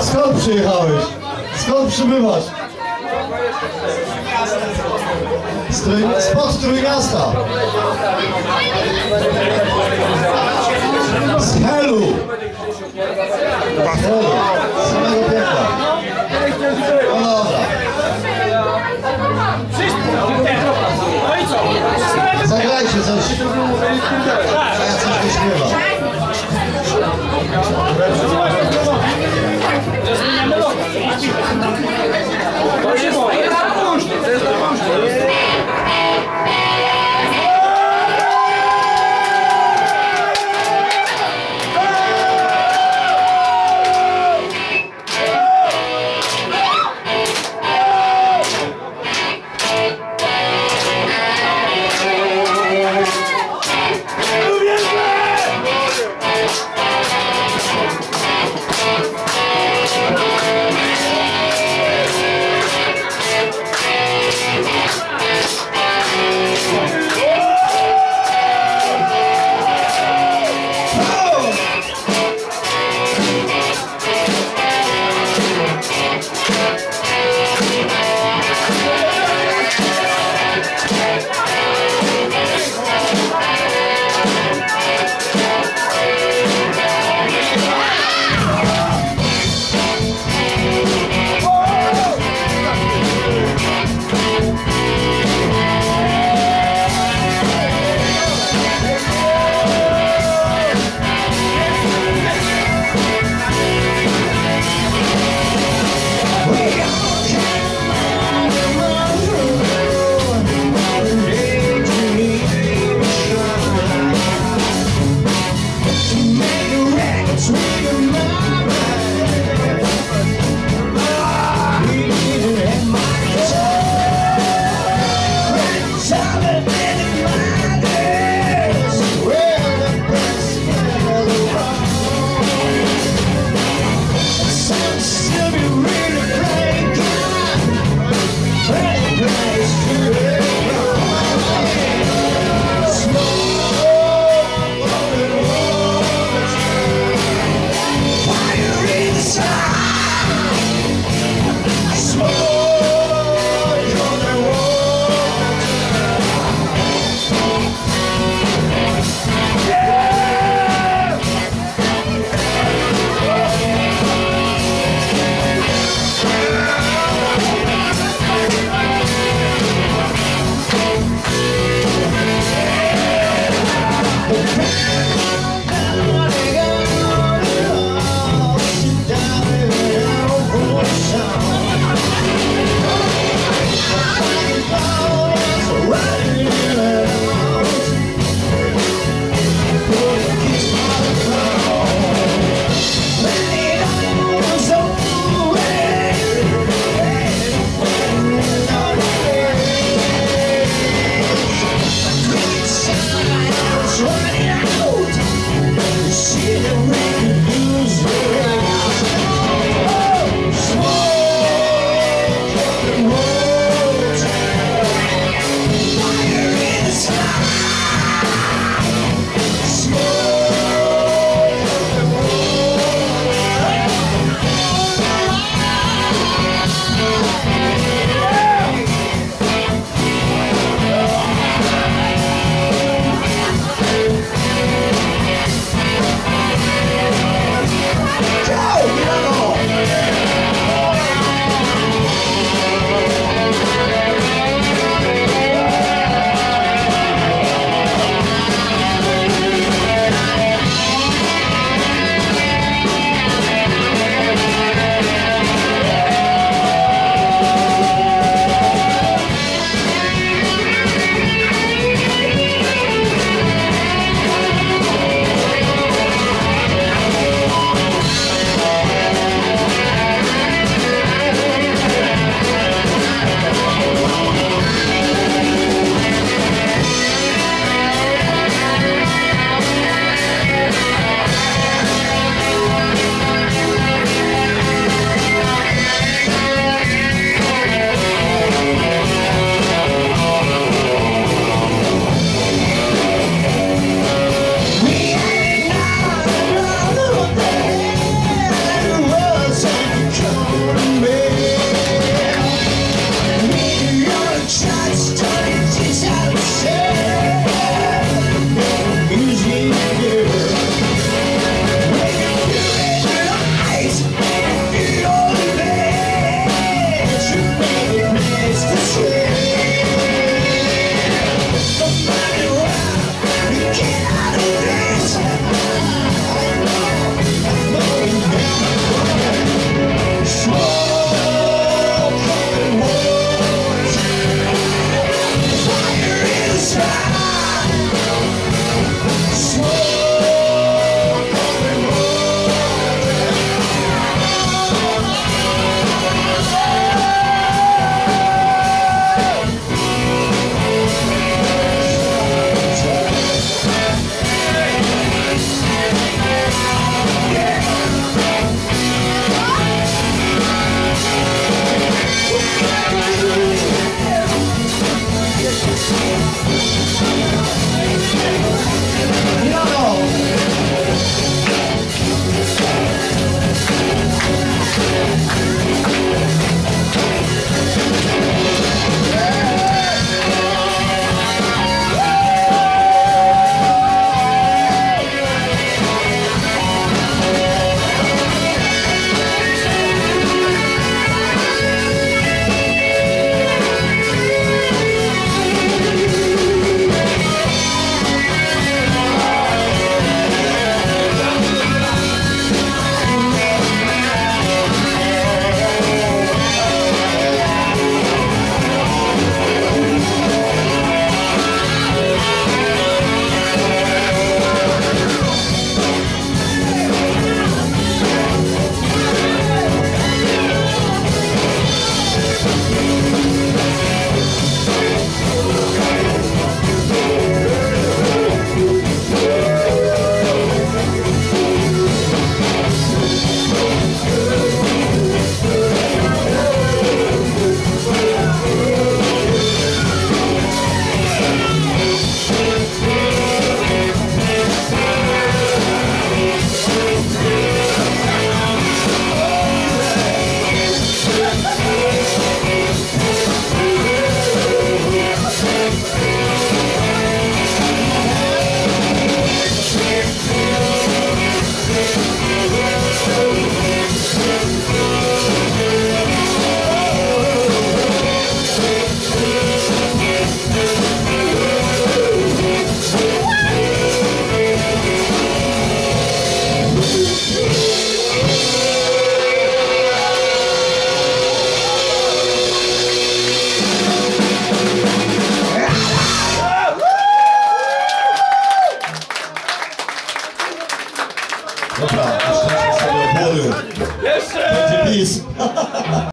Skąd przyjechałeś? Skąd przybywasz? Z Spod Trójmiasta. Z Helu. Z Helu. Z samego piekła. No dobra. Zagrajcie coś. A ja coś wyśpiewam. Gracias. nice to